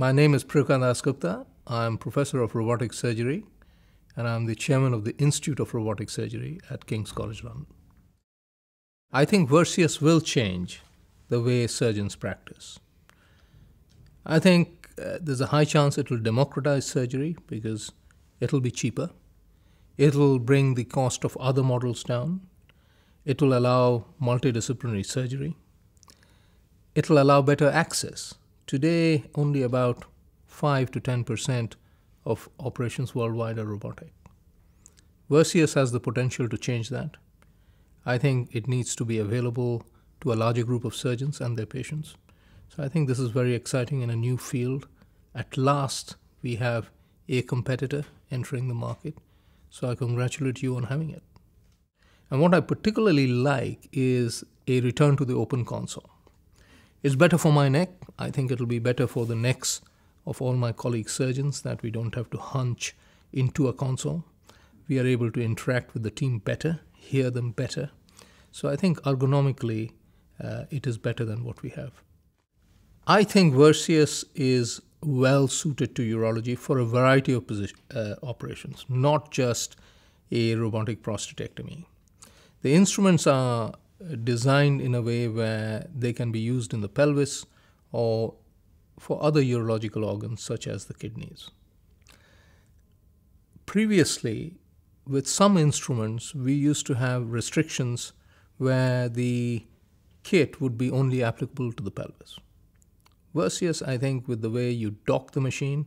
My name is Prokar Dasgupta. I'm professor of robotic surgery and I'm the chairman of the Institute of Robotic Surgery at King's College London. I think Versius will change the way surgeons practice. I think uh, there's a high chance it will democratize surgery because it'll be cheaper. It'll bring the cost of other models down. It will allow multidisciplinary surgery. It'll allow better access. Today, only about 5 to 10 percent of operations worldwide are robotic. Versius has the potential to change that. I think it needs to be available to a larger group of surgeons and their patients. So I think this is very exciting in a new field. At last, we have a competitor entering the market. So I congratulate you on having it. And what I particularly like is a return to the open console. It's better for my neck. I think it'll be better for the necks of all my colleague surgeons that we don't have to hunch into a console. We are able to interact with the team better, hear them better. So I think ergonomically, uh, it is better than what we have. I think Versius is well suited to urology for a variety of position, uh, operations, not just a robotic prostatectomy. The instruments are designed in a way where they can be used in the pelvis or for other urological organs such as the kidneys. Previously, with some instruments, we used to have restrictions where the kit would be only applicable to the pelvis. Versius, I think, with the way you dock the machine,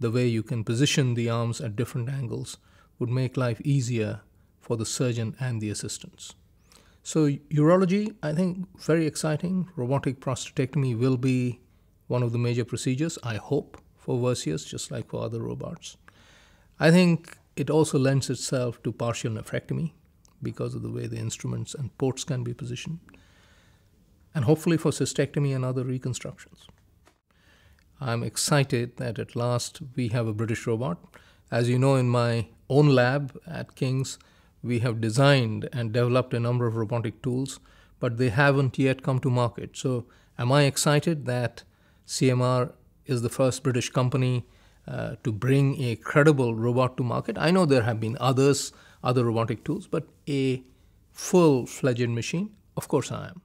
the way you can position the arms at different angles, would make life easier for the surgeon and the assistants. So, urology, I think, very exciting. Robotic prostatectomy will be one of the major procedures, I hope, for Versius, just like for other robots. I think it also lends itself to partial nephrectomy because of the way the instruments and ports can be positioned, and hopefully for cystectomy and other reconstructions. I'm excited that at last we have a British robot. As you know, in my own lab at King's, we have designed and developed a number of robotic tools, but they haven't yet come to market. So, am I excited that CMR is the first British company uh, to bring a credible robot to market? I know there have been others, other robotic tools, but a full fledged machine, of course I am.